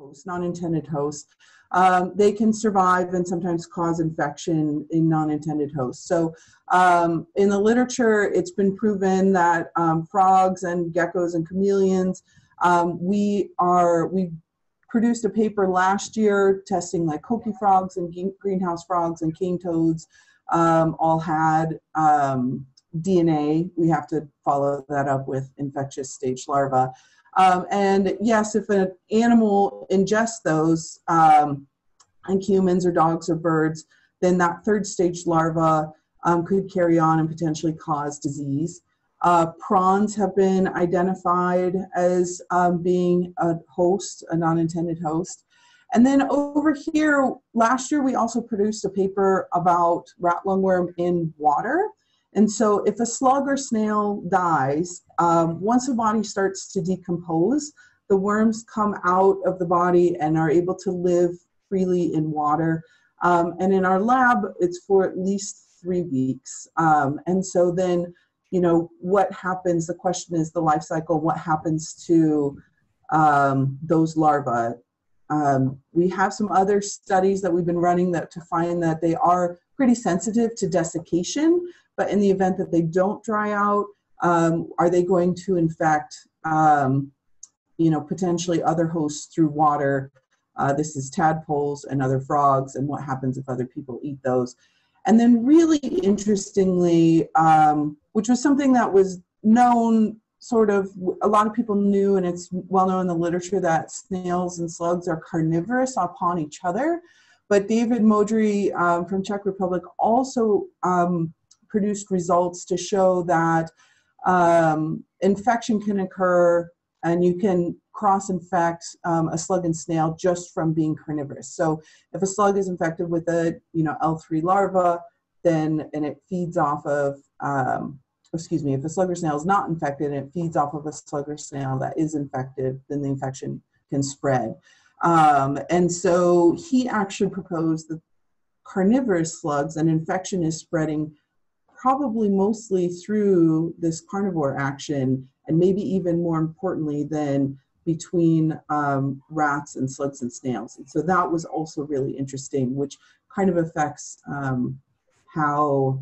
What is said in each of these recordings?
hosts, non-intended hosts, um, they can survive and sometimes cause infection in non-intended hosts. So um, in the literature, it's been proven that um, frogs and geckos and chameleons, um, we are, we produced a paper last year testing like coqui frogs and greenhouse frogs and cane toads um, all had um, DNA. We have to follow that up with infectious stage larvae. Um, and yes, if an animal ingests those, um, and humans or dogs or birds, then that third stage larva um, could carry on and potentially cause disease. Uh, prawns have been identified as um, being a host, a non-intended host. And then over here, last year we also produced a paper about rat lungworm in water. And so if a slug or snail dies, um, once the body starts to decompose, the worms come out of the body and are able to live freely in water. Um, and in our lab, it's for at least three weeks. Um, and so then, you know, what happens, the question is the life cycle, what happens to um, those larvae? Um, we have some other studies that we've been running that to find that they are pretty sensitive to desiccation, but in the event that they don't dry out, um, are they going to infect, um, you know, potentially other hosts through water? Uh, this is tadpoles and other frogs, and what happens if other people eat those? And then, really interestingly, um, which was something that was known sort of a lot of people knew and it's well known in the literature that snails and slugs are carnivorous upon each other but david modry um, from czech republic also um, produced results to show that um, infection can occur and you can cross infect um, a slug and snail just from being carnivorous so if a slug is infected with a you know l3 larva then and it feeds off of um, excuse me, if a slugger snail is not infected and it feeds off of a slugger snail that is infected, then the infection can spread. Um, and so he actually proposed that carnivorous slugs, an infection is spreading probably mostly through this carnivore action, and maybe even more importantly than between um, rats and slugs and snails. And so that was also really interesting, which kind of affects um, how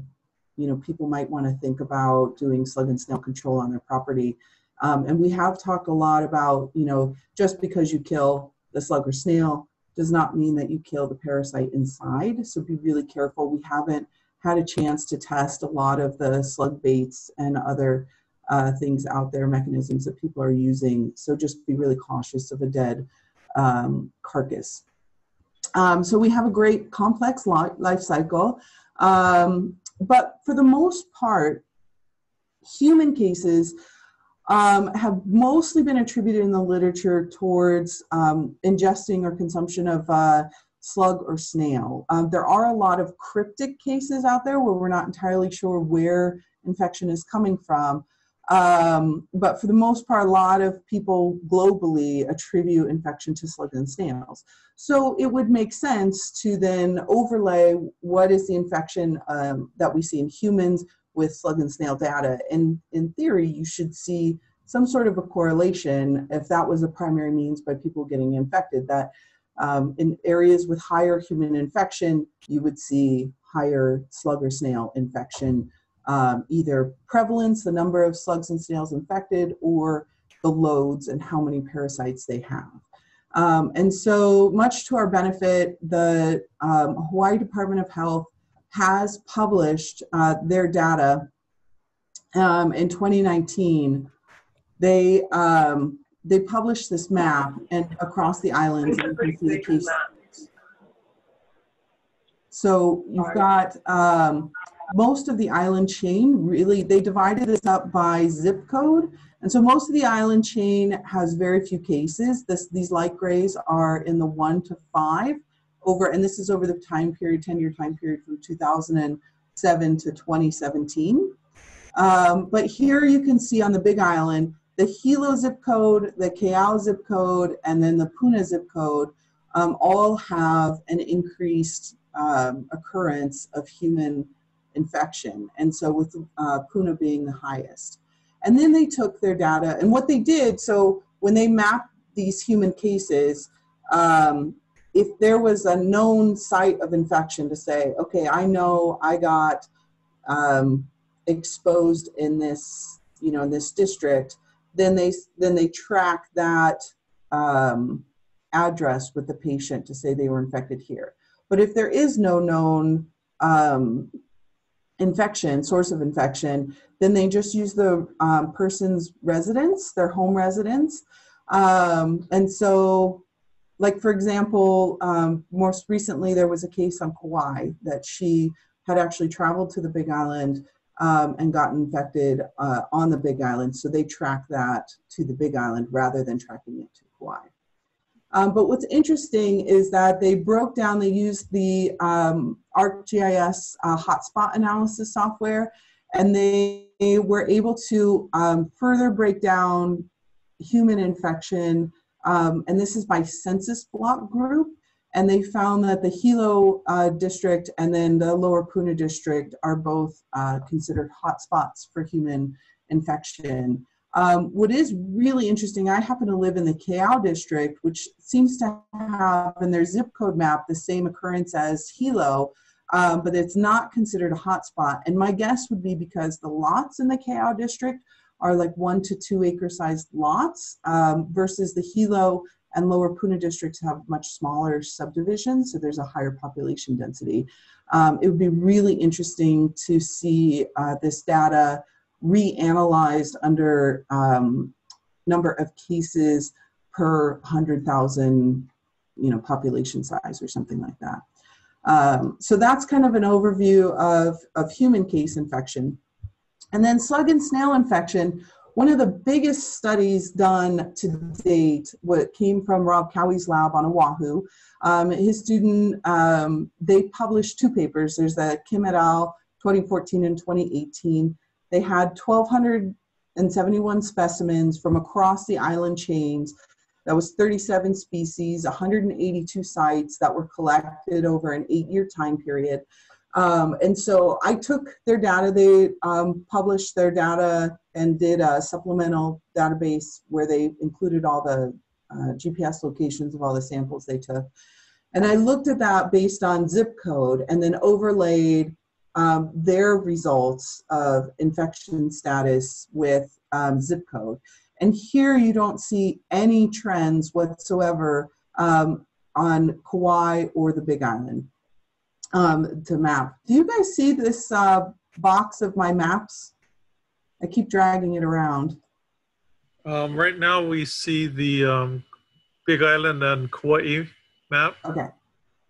you know, people might want to think about doing slug and snail control on their property. Um, and we have talked a lot about, you know, just because you kill the slug or snail does not mean that you kill the parasite inside. So be really careful. We haven't had a chance to test a lot of the slug baits and other uh, things out there, mechanisms that people are using. So just be really cautious of a dead um, carcass. Um, so we have a great complex life cycle. Um, but for the most part, human cases um, have mostly been attributed in the literature towards um, ingesting or consumption of uh, slug or snail. Um, there are a lot of cryptic cases out there where we're not entirely sure where infection is coming from. Um, but for the most part, a lot of people globally attribute infection to slugs and snails. So it would make sense to then overlay what is the infection um, that we see in humans with slug and snail data. And in theory, you should see some sort of a correlation if that was a primary means by people getting infected, that um, in areas with higher human infection, you would see higher slug or snail infection um, either prevalence, the number of slugs and snails infected, or the loads and how many parasites they have. Um, and so, much to our benefit, the um, Hawaii Department of Health has published uh, their data um, in 2019. They um, they published this map and across the islands, and you can see the case. So you've got um, most of the island chain really, they divided this up by zip code. And so most of the island chain has very few cases. This, these light grays are in the one to five over, and this is over the time period, 10 year time period from 2007 to 2017. Um, but here you can see on the Big Island, the Hilo zip code, the Keaʻau zip code, and then the Puna zip code um, all have an increased um, occurrence of human infection. And so with uh, Puna being the highest. And then they took their data and what they did, so when they mapped these human cases, um, if there was a known site of infection to say, okay, I know I got um, exposed in this, you know, in this district, then they then they track that um, address with the patient to say they were infected here. But if there is no known um, infection, source of infection, then they just use the um, person's residence, their home residence. Um, and so, like for example, um, most recently there was a case on Kauai that she had actually traveled to the Big Island um, and got infected uh, on the Big Island. So they track that to the Big Island rather than tracking it to Kauai. Um, but what's interesting is that they broke down, they used the um, ArcGIS uh, hotspot analysis software, and they were able to um, further break down human infection, um, and this is by census block group. And they found that the Hilo uh, district and then the Lower Puna district are both uh, considered hotspots for human infection. Um, what is really interesting, I happen to live in the Keaʻau district, which seems to have in their zip code map the same occurrence as Hilo, um, but it's not considered a hotspot. And my guess would be because the lots in the Keaʻau district are like one to two acre sized lots um, versus the Hilo and lower Puna districts have much smaller subdivisions, so there's a higher population density. Um, it would be really interesting to see uh, this data reanalyzed under um, number of cases per 100,000 you know, population size or something like that. Um, so that's kind of an overview of, of human case infection. And then slug and snail infection, one of the biggest studies done to date, what came from Rob Cowie's lab on Oahu. Um, his student, um, they published two papers. There's the Kim et al. 2014 and 2018 they had 1,271 specimens from across the island chains. That was 37 species, 182 sites that were collected over an eight year time period. Um, and so I took their data, they um, published their data and did a supplemental database where they included all the uh, GPS locations of all the samples they took. And I looked at that based on zip code and then overlaid um, their results of infection status with um, zip code. And here you don't see any trends whatsoever um, on Kauai or the Big Island um, to map. Do you guys see this uh, box of my maps? I keep dragging it around. Um, right now we see the um, Big Island and Kauai map. Okay.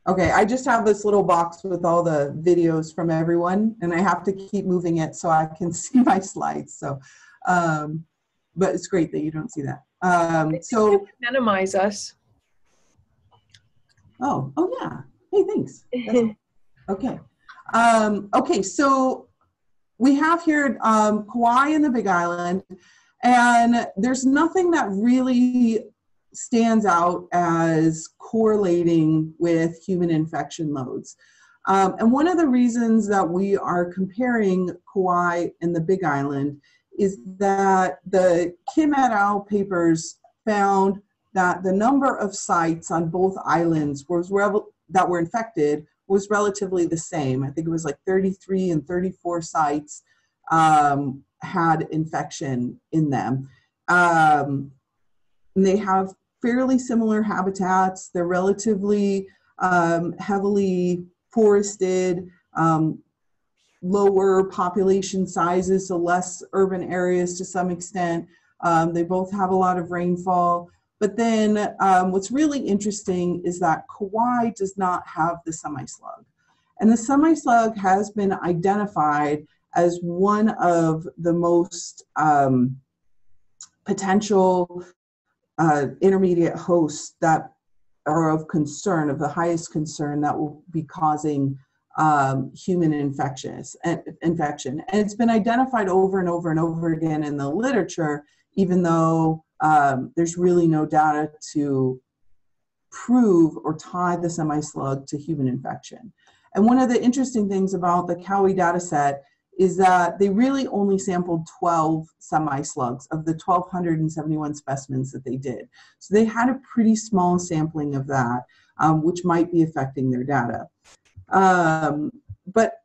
Okay, I just have this little box with all the videos from everyone, and I have to keep moving it so I can see my slides. So, um, but it's great that you don't see that. Um, so minimize us. Oh, oh yeah. Hey, thanks. okay. Um, okay, so we have here um, Kauai and the Big Island, and there's nothing that really stands out as correlating with human infection loads. Um, and one of the reasons that we are comparing Kauai and the Big Island is that the Kim et al. papers found that the number of sites on both islands was that were infected was relatively the same. I think it was like 33 and 34 sites um, had infection in them. Um, and they have fairly similar habitats. They're relatively um, heavily forested, um, lower population sizes, so less urban areas to some extent. Um, they both have a lot of rainfall. But then um, what's really interesting is that Kauai does not have the semi-slug. And the semi-slug has been identified as one of the most um, potential uh, intermediate hosts that are of concern, of the highest concern that will be causing um, human infections, infection. And it's been identified over and over and over again in the literature, even though um, there's really no data to prove or tie the semi-slug to human infection. And one of the interesting things about the Cowie data set is that they really only sampled 12 semi-slugs of the 1,271 specimens that they did. So they had a pretty small sampling of that, um, which might be affecting their data. Um, but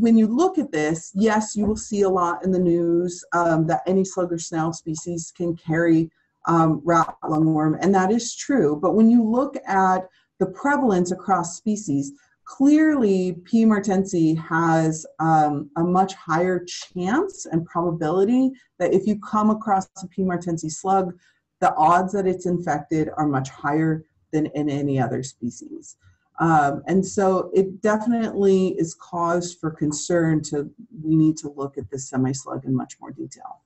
when you look at this, yes, you will see a lot in the news um, that any slug or snail species can carry um, rat lungworm, and that is true. But when you look at the prevalence across species, clearly P. martensi has um, a much higher chance and probability that if you come across a P. martensi slug, the odds that it's infected are much higher than in any other species. Um, and so it definitely is cause for concern to, we need to look at this semi-slug in much more detail.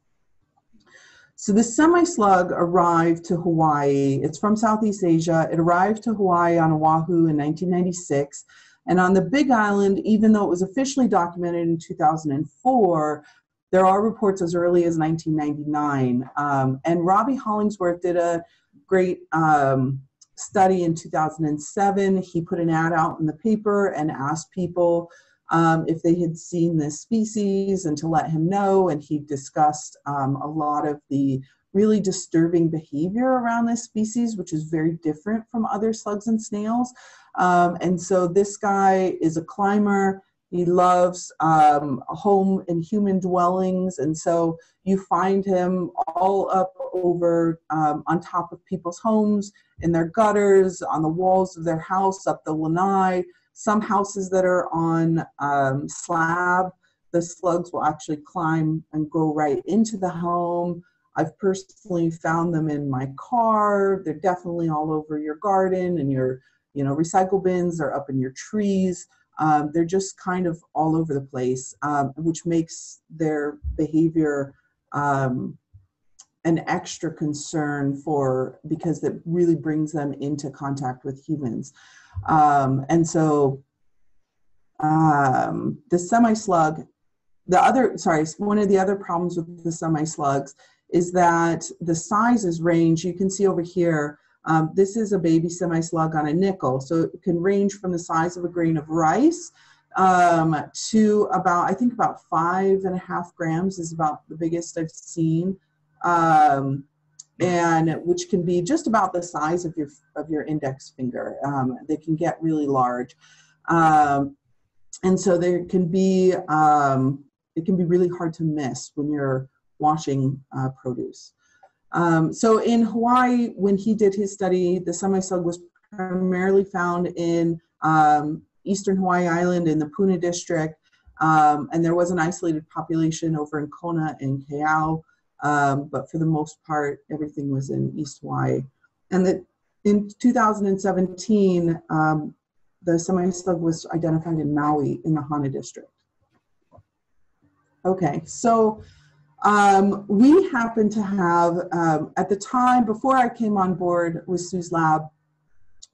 So the semi-slug arrived to Hawaii. It's from Southeast Asia. It arrived to Hawaii on Oahu in 1996 and on the Big Island, even though it was officially documented in 2004, there are reports as early as 1999. Um, and Robbie Hollingsworth did a great um, study in 2007. He put an ad out in the paper and asked people um, if they had seen this species and to let him know. And he discussed um, a lot of the really disturbing behavior around this species, which is very different from other slugs and snails. Um, and so this guy is a climber. He loves um, home and human dwellings. And so you find him all up over um, on top of people's homes, in their gutters, on the walls of their house, up the lanai. Some houses that are on um, slab, the slugs will actually climb and go right into the home. I've personally found them in my car. They're definitely all over your garden and your, you know, recycle bins are up in your trees. Um, they're just kind of all over the place, um, which makes their behavior um, an extra concern for because it really brings them into contact with humans. Um, and so um, the semi slug, the other, sorry, one of the other problems with the semi slugs is that the sizes range. You can see over here, um, this is a baby semi-slug on a nickel. So it can range from the size of a grain of rice um, to about, I think about five and a half grams is about the biggest I've seen. Um, and which can be just about the size of your of your index finger. Um, they can get really large, um, and so there can be um, it can be really hard to miss when you're washing uh, produce. Um, so in Hawaii, when he did his study, the semi-slug was primarily found in um, eastern Hawaii Island in the Puna district, um, and there was an isolated population over in Kona and Kau, um, but for the most part, everything was in East Hawaii. And that in 2017, um, the semi-slug was identified in Maui in the Hana district. Okay, so um, we happen to have, um, at the time, before I came on board with Sue's lab,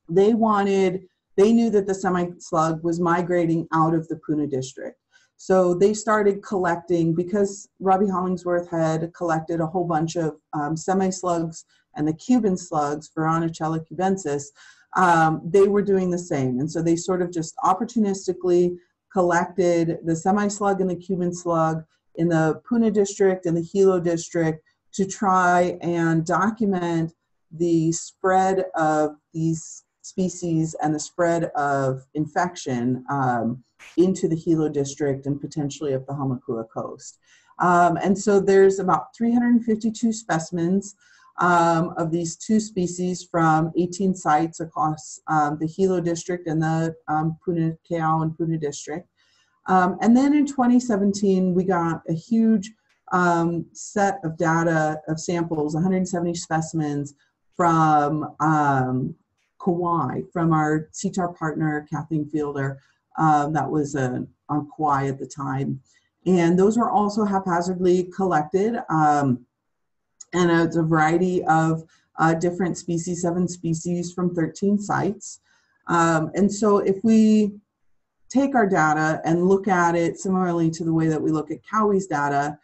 they wanted, they knew that the semi-slug was migrating out of the Puna district. So they started collecting, because Robbie Hollingsworth had collected a whole bunch of um, semi-slugs and the Cuban slugs, Veronicella cubensis, um, they were doing the same. And so they sort of just opportunistically collected the semi-slug and the Cuban slug in the Puna district and the Hilo district to try and document the spread of these species and the spread of infection um, into the Hilo district and potentially up the Hamakua coast. Um, and so there's about 352 specimens um, of these two species from 18 sites across um, the Hilo district and the um, Puna Kau and Puna district. Um, and then in 2017, we got a huge um, set of data of samples, 170 specimens from um, Kauai, from our CTAR partner, Kathleen Fielder, um, that was uh, on Kauai at the time. And those were also haphazardly collected. Um, and it's a variety of uh, different species, seven species from 13 sites. Um, and so if we take our data and look at it similarly to the way that we look at Cowie's data,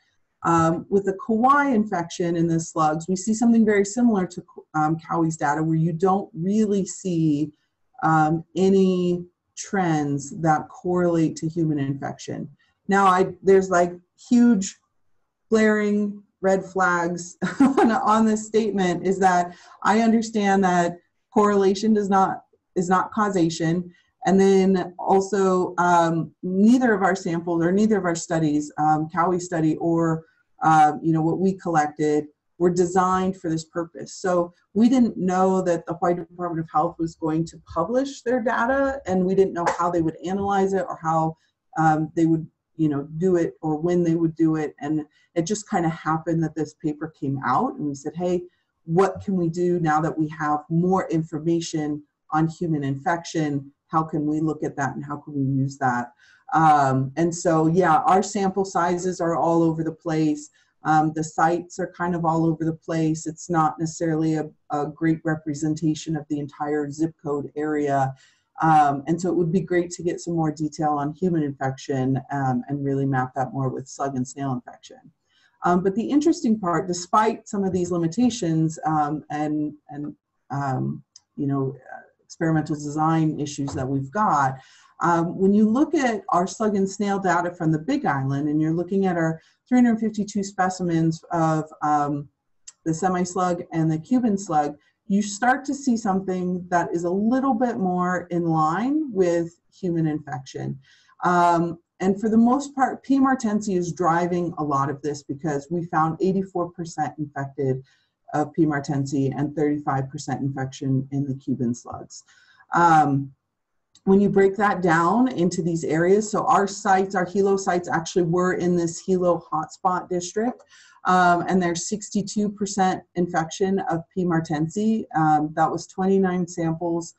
um, with the Kauai infection in the slugs, we see something very similar to um, Kauai's data where you don't really see um, any trends that correlate to human infection. Now I there's like huge glaring red flags on, on this statement is that I understand that correlation does not is not causation and then also um, neither of our samples or neither of our studies um, cowie study or uh, you know what we collected were designed for this purpose. So we didn't know that the hawaii department of health was going to publish their data and we didn't know how they would analyze it or how um, they would you know do it or when they would do it. And it just kind of happened that this paper came out and we said hey what can we do now that we have more information on human infection how can we look at that and how can we use that? Um, and so yeah our sample sizes are all over the place. Um, the sites are kind of all over the place. It's not necessarily a, a great representation of the entire zip code area. Um, and so it would be great to get some more detail on human infection um, and really map that more with slug and snail infection. Um, but the interesting part, despite some of these limitations um, and, and you know, experimental design issues that we've got, um, when you look at our slug and snail data from the Big Island and you're looking at our 352 specimens of the semi-slug and the Cuban slug, you start to see something that is a little bit more in line with human infection. Um, and for the most part, P. martensi is driving a lot of this because we found 84% infected of P. martensi and 35% infection in the Cuban slugs. Um, when you break that down into these areas, so our sites, our Hilo sites actually were in this Hilo hotspot district um, and there's 62% infection of P. martensi. Um, that was 29 samples.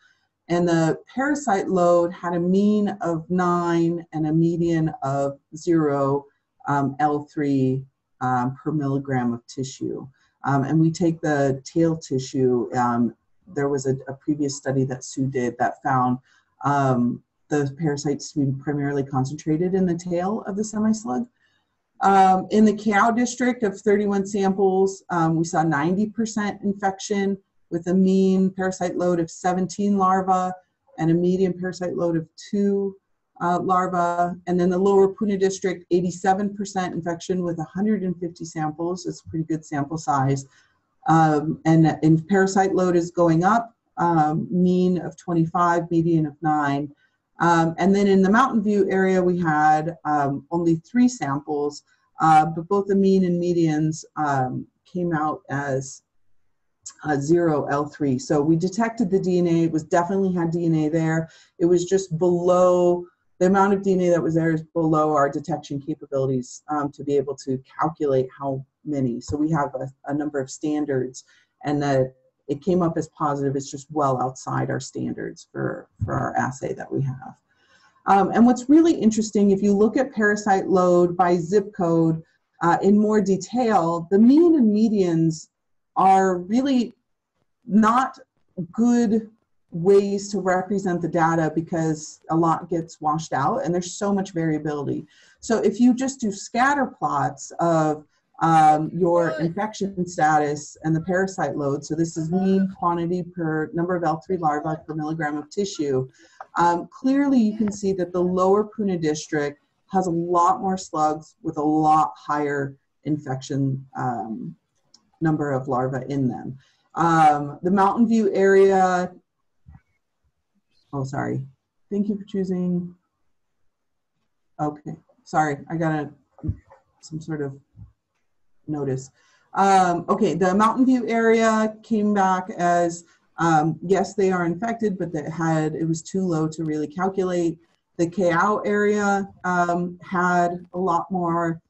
And the parasite load had a mean of nine and a median of zero um, L3 um, per milligram of tissue. Um, and we take the tail tissue. Um, there was a, a, previous study that Sue did that found the parasites to be primarily concentrated in the tail of the semi-slug. Um, in the cow district of 31 samples, um, we saw 90% infection with a mean parasite load of 17 larvae and a median parasite load of two uh. And then the lower Puna district, 87% infection with 150 samples. It's a pretty good sample size. Um, and, and parasite load is going up, um, mean of 25, median of nine. Um, and then in the Mountain View area, we had um, only three samples, uh, but both the mean and medians um, came out as uh, zero L3. So we detected the DNA, it was definitely had DNA there. It was just below, the amount of DNA that was there is below our detection capabilities um, to be able to calculate how many. So we have a, a number of standards and that it came up as positive. It's just well outside our standards for, for our assay that we have. Um, and what's really interesting, if you look at parasite load by zip code uh, in more detail, the mean and medians are really not good ways to represent the data because a lot gets washed out and there's so much variability. So if you just do scatter plots of um, your infection status and the parasite load. So this is mean quantity per number of L3 larvae per milligram of tissue. Um, clearly you can see that the lower Puna district has a lot more slugs with a lot higher infection um, number of larvae in them. Um, the Mountain View area, oh, sorry. Thank you for choosing. Okay, sorry, I got a, some sort of notice. Um, okay, the Mountain View area came back as um, yes, they are infected, but that had it was too low to really calculate. The Keaʻau area um, had a lot more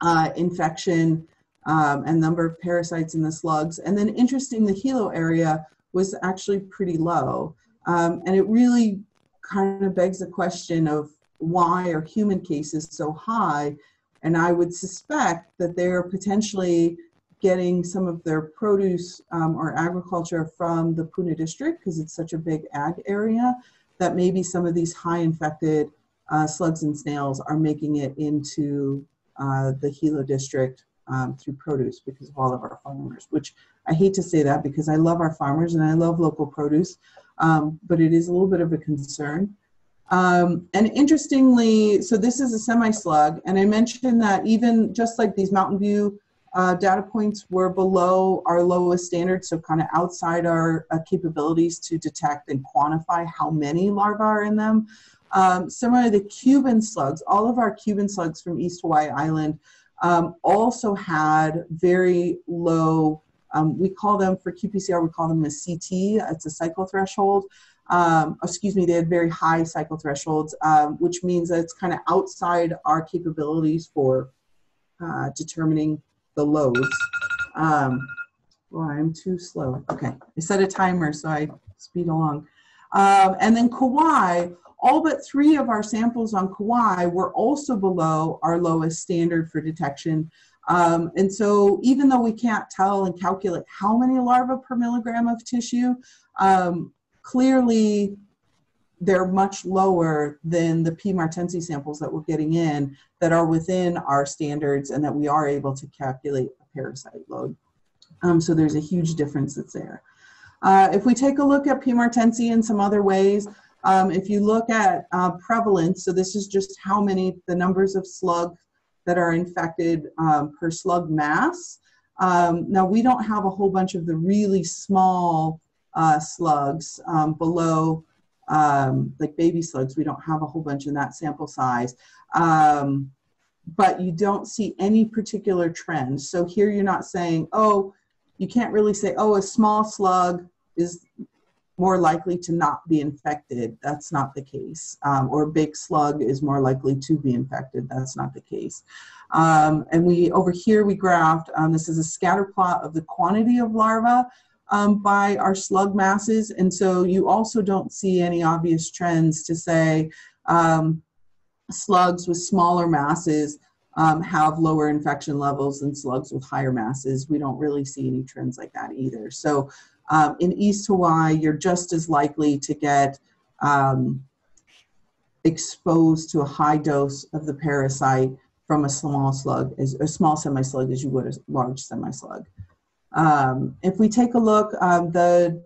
uh, infection um, and number of parasites in the slugs. And then interesting, the Hilo area was actually pretty low. Um, and it really kind of begs the question of why are human cases so high? And I would suspect that they're potentially getting some of their produce um, or agriculture from the Puna district because it's such a big ag area that maybe some of these high infected uh, slugs and snails are making it into uh, the Hilo district um, through produce because of all of our farmers, which I hate to say that because I love our farmers and I love local produce, um, but it is a little bit of a concern. Um, and interestingly, so this is a semi-slug, and I mentioned that even just like these Mountain View uh, data points were below our lowest standard, so kind of outside our uh, capabilities to detect and quantify how many larvae are in them. Um, similarly, the Cuban slugs, all of our Cuban slugs from East Hawaii Island um, also had very low, um, we call them for qPCR, we call them a CT, it's a cycle threshold. Um, excuse me, they had very high cycle thresholds, um, which means that it's kind of outside our capabilities for uh, determining the loads. Um, well, I'm too slow. Okay, I set a timer so I speed along. Um, and then Kauai, all but three of our samples on Kauai were also below our lowest standard for detection. Um, and so even though we can't tell and calculate how many larvae per milligram of tissue, um, clearly they're much lower than the P. martensi samples that we're getting in that are within our standards and that we are able to calculate a parasite load. Um, so there's a huge difference that's there. Uh, if we take a look at P. martensi in some other ways, um, if you look at uh, prevalence, so this is just how many, the numbers of slugs that are infected um, per slug mass. Um, now we don't have a whole bunch of the really small uh, slugs um, below um, like baby slugs. We don't have a whole bunch in that sample size. Um, but you don't see any particular trend. So here you're not saying, oh, you can't really say, oh, a small slug is more likely to not be infected. That's not the case. Um, or big slug is more likely to be infected. That's not the case. Um, and we over here we graphed, um, this is a scatter plot of the quantity of larvae um, by our slug masses. And so you also don't see any obvious trends to say um, slugs with smaller masses um, have lower infection levels than slugs with higher masses. We don't really see any trends like that either. So um, in East Hawaii, you're just as likely to get um, exposed to a high dose of the parasite from a small slug, as a small semi-slug as you would a large semi-slug. Um, if we take a look, um, the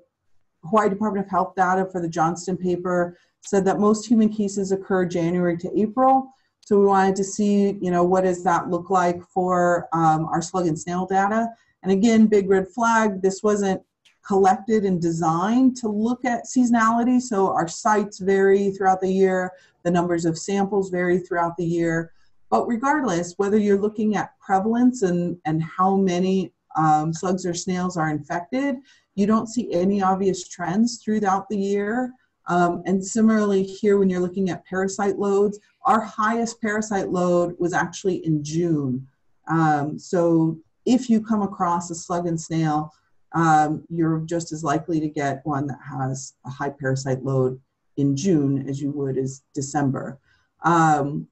Hawaii Department of Health data for the Johnston paper said that most human cases occur January to April. So we wanted to see, you know, what does that look like for um, our slug and snail data? And again, big red flag, this wasn't collected and designed to look at seasonality. So our sites vary throughout the year, the numbers of samples vary throughout the year. But regardless, whether you're looking at prevalence and, and how many um, slugs or snails are infected, you don't see any obvious trends throughout the year. Um, and similarly here, when you're looking at parasite loads, our highest parasite load was actually in June. Um, so if you come across a slug and snail, um, you're just as likely to get one that has a high parasite load in June as you would as December. Um,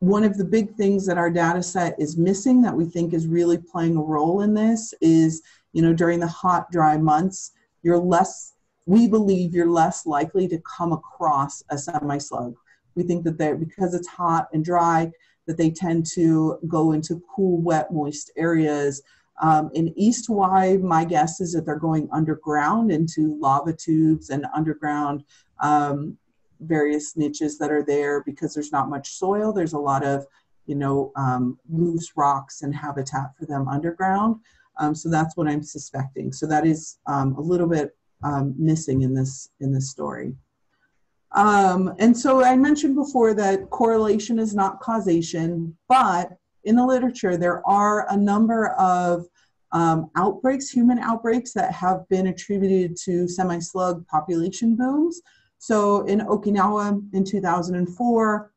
one of the big things that our data set is missing that we think is really playing a role in this is, you know, during the hot, dry months, you're less, we believe you're less likely to come across a semi-slug. We think that they're, because it's hot and dry, that they tend to go into cool, wet, moist areas. Um, in East Hawaii, my guess is that they're going underground into lava tubes and underground um, various niches that are there because there's not much soil. There's a lot of, you know, um, loose rocks and habitat for them underground. Um, so that's what I'm suspecting. So that is um, a little bit um, missing in this in this story. And so I mentioned before that correlation is not causation, but in the literature there are a number of um, outbreaks, human outbreaks that have been attributed to semi-slug population booms. So in Okinawa in 2004,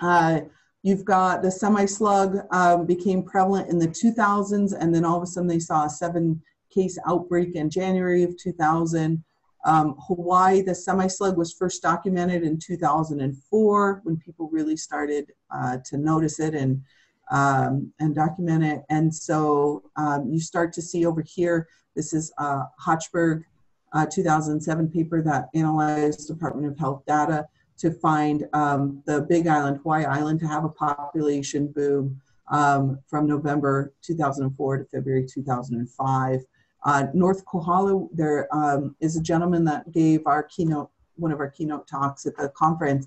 uh, you've got the semi-slug um, became prevalent in the 2000s, and then all of a sudden they saw a seven case outbreak in January of 2000. Um, Hawaii, the semi-slug was first documented in 2004 when people really started uh, to notice it and um, and document it. And so um, you start to see over here, this is uh, Hochberg uh, 2007 paper that analyzed Department of Health data to find um, the Big Island, Hawaii Island, to have a population boom um, from November 2004 to February 2005. Uh, North Kohala, there um, is a gentleman that gave our keynote one of our keynote talks at the conference.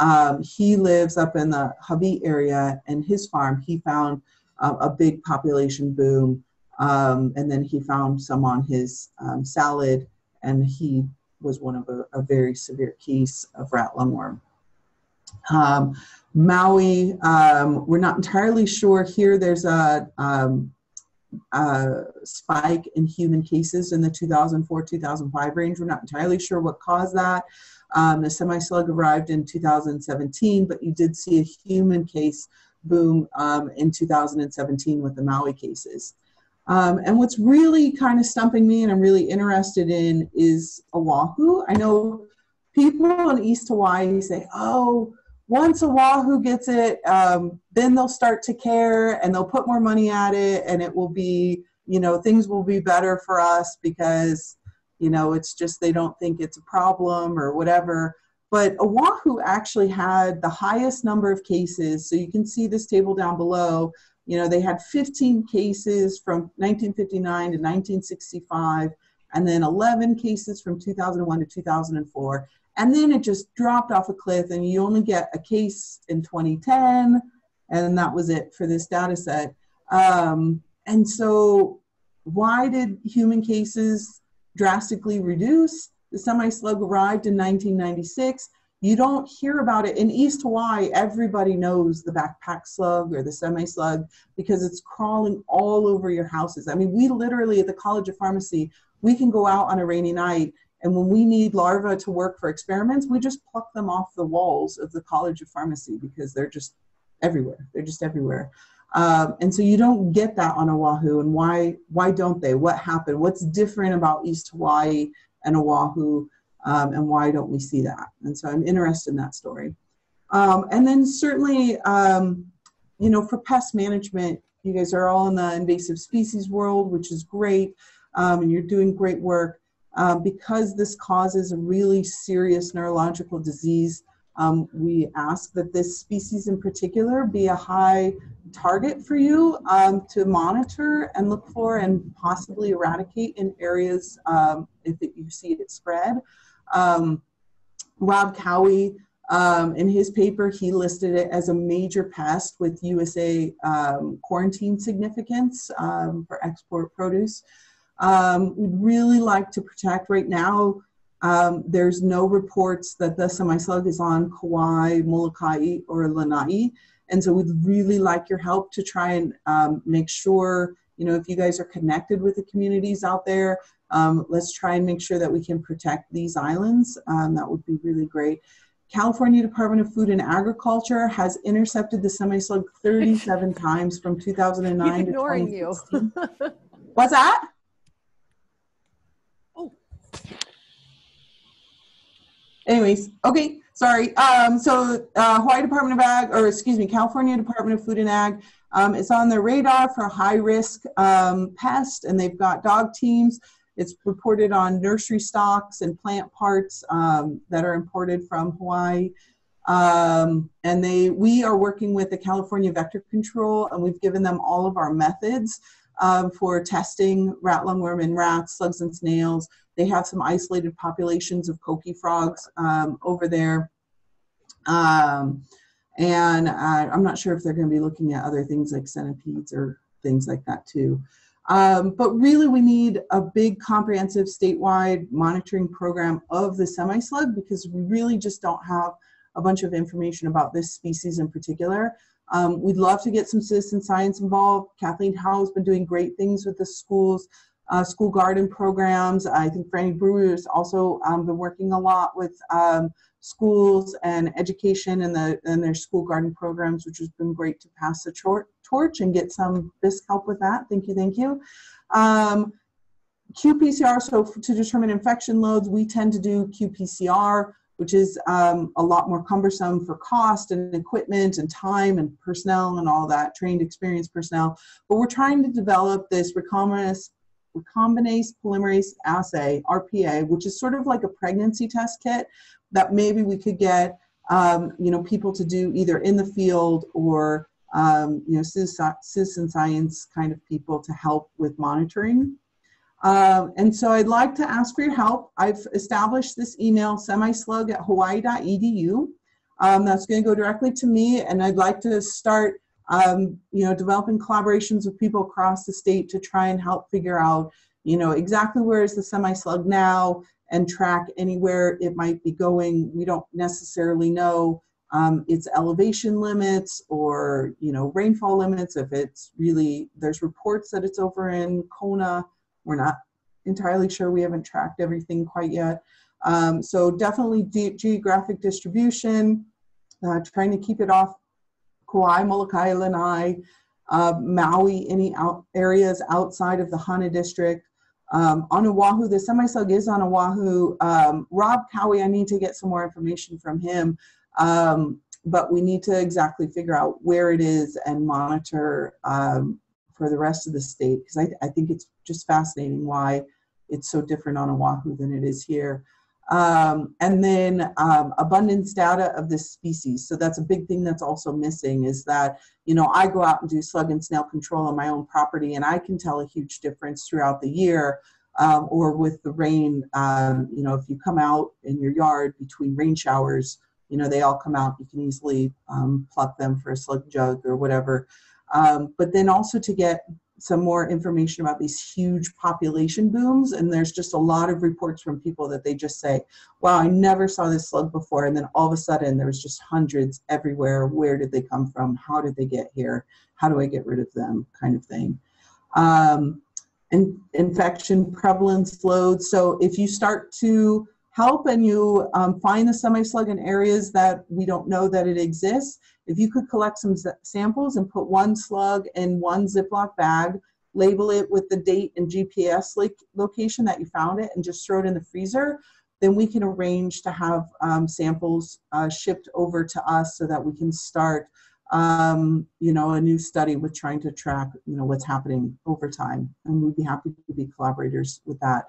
Um, he lives up in the Hawi area, and his farm he found uh, a big population boom, um, and then he found some on his um, salad, and he was one of a, a very severe case of rat lungworm. Um, Maui, um, we're not entirely sure here. There's a, um, a, spike in human cases in the 2004-2005 range. We're not entirely sure what caused that. Um, the semi-slug arrived in 2017, but you did see a human case boom um, in 2017 with the Maui cases. Um, and what's really kind of stumping me and I'm really interested in is Oahu. I know people in East Hawaii say, oh, once Oahu gets it, um, then they'll start to care and they'll put more money at it and it will be, you know, things will be better for us because, you know, it's just they don't think it's a problem or whatever. But Oahu actually had the highest number of cases. So you can see this table down below. You know, they had 15 cases from 1959 to 1965, and then 11 cases from 2001 to 2004 and then it just dropped off a cliff and you only get a case in 2010 and that was it for this data set um, and so why did human cases drastically reduce the semi-slug arrived in 1996 you don't hear about it in east hawaii everybody knows the backpack slug or the semi-slug because it's crawling all over your houses i mean we literally at the college of pharmacy we can go out on a rainy night and when we need larvae to work for experiments, we just pluck them off the walls of the College of Pharmacy because they're just everywhere. They're just everywhere. Um, and so you don't get that on Oahu. And why, why don't they? What happened? What's different about East Hawaii and Oahu? Um, and why don't we see that? And so I'm interested in that story. Um, and then certainly, um, you know, for pest management, you guys are all in the invasive species world, which is great. Um, and you're doing great work. Um, because this causes a really serious neurological disease, um, we ask that this species in particular be a high target for you um, to monitor and look for and possibly eradicate in areas um, if it, you see it spread. Um, Rob Cowie, um, in his paper, he listed it as a major pest with USA quarantine significance for export produce. Um, we'd really like to protect right now. Um, there's no reports that the semi-slug is on Kauai, Molokai, or Lanai. And so we'd really like your help to try and um, make sure, you know, if you guys are connected with the communities out there, um, let's try and make sure that we can protect these islands. Um, that would be really great. California Department of Food and Agriculture has intercepted the semi-slug 37 times from 2009 Keep ignoring to 2016. you. What's that? Anyways, okay, sorry. Um, so uh, Hawaii Department of Ag, or excuse me, California Department of Food and Ag, um, it's on their radar for high risk um, and they've got dog teams. It's reported on nursery stocks and plant parts um, that are imported from Hawaii. Um, and they, we are working with the California Vector Control, and we've given them all of our methods um, for testing rat lungworm in rats, slugs, and snails. They have some isolated populations of coqui frogs um, over there. Um, and I, I'm not sure if they're going to be looking at other things like centipedes or things like that too. Um, but really, we need a big, comprehensive statewide monitoring program of the semi slug because we really just don't have a bunch of information about this species in particular. Um, we'd love to get some citizen science involved. Kathleen Howe has been doing great things with the schools uh, school garden programs. I think Franny Brewer has also um, been working a lot with um, schools and education and the and their school garden programs, which has been great to pass the tor- torch and get some BIISC help with that. Thank you, thank you. Um, qPCR, so to determine infection loads, we tend to do qPCR, which is um, a lot more cumbersome for cost and equipment and time and personnel and all that, trained, experienced personnel. But we're trying to develop this recombinant recombinase polymerase assay, RPA, which is sort of like a pregnancy test kit that maybe we could get um, you know people to do either in the field or um, you know citizen science kind of people to help with monitoring. Um, and so I'd like to ask for your help. I've established this email, semislug at hawaii.edu. Um, that's going to go directly to me, and I'd like to start, um, you know, developing collaborations with people across the state to try and help figure out, you know, exactly where is the semi-slug now and track anywhere it might be going. We don't necessarily know um, its elevation limits or, you know, rainfall limits. If it's really, there's reports that it's over in Kona. We're not entirely sure. We haven't tracked everything quite yet. Um, so definitely ge- geographic distribution, uh, trying to keep it off Kauai, Molokai, Lanai, uh, Maui, any out areas outside of the Hana district. Um, on Oahu, the semi-slug is on Oahu. Um, Rob Cowie, I need to get some more information from him, um, but we need to exactly figure out where it is and monitor um, for the rest of the state because I, I think it's just fascinating why it's so different on Oahu than it is here. Um, and then um, abundance data of this species. So that's a big thing that's also missing is that, you know, I go out and do slug and snail control on my own property and I can tell a huge difference throughout the year um, or with the rain. Um, you know, if you come out in your yard between rain showers, you know, they all come out, you can easily um, pluck them for a slug jug or whatever. Um, but then also to get some more information about these huge population booms. And there's just a lot of reports from people that they just say, wow, I never saw this slug before. And then all of a sudden there was just hundreds everywhere. Where did they come from? How did they get here? How do I get rid of them? Kind of thing. Um, and infection prevalence load So if you start to help and you um, find the semi-slug in areas that we don't know that it exists, if you could collect some samples and put one slug in one Ziploc bag, label it with the date and GPS location that you found it, and just throw it in the freezer, then we can arrange to have um, samples uh, shipped over to us so that we can start, um, you know, a new study with trying to track, you know, what's happening over time. And we'd be happy to be collaborators with that.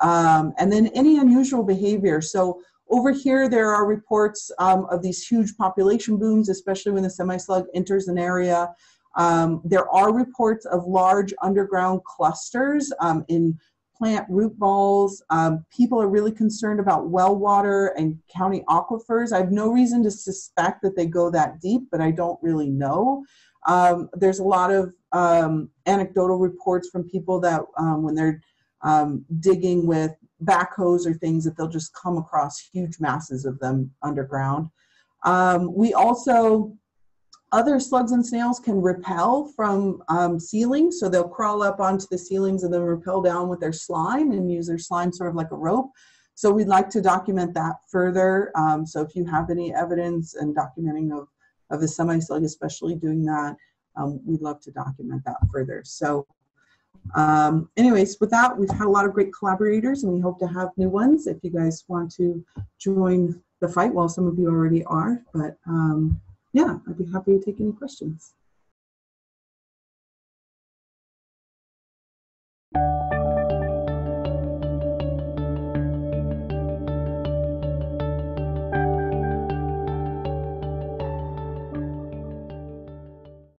Um, and then any unusual behavior. So over here, there are reports um, of these huge population booms, especially when the semi-slug enters an area. Um, there are reports of large underground clusters um, in plant root balls. Um, people are really concerned about well water and county aquifers. I have no reason to suspect that they go that deep, but I don't really know. Um, there's a lot of um, anecdotal reports from people that when they're digging with backhoes or things that they'll just come across huge masses of them underground. Um, we also, other slugs and snails can repel from um, ceilings, so they'll crawl up onto the ceilings and then repel down with their slime and use their slime sort of like a rope. So we'd like to document that further. Um, so if you have any evidence and documenting of, of the semi-slug, especially doing that, um, we'd love to document that further. So um, anyways, with that, we've had a lot of great collaborators and we hope to have new ones if you guys want to join the fight. Well, some of you already are, but um, yeah, I'd be happy to take any questions.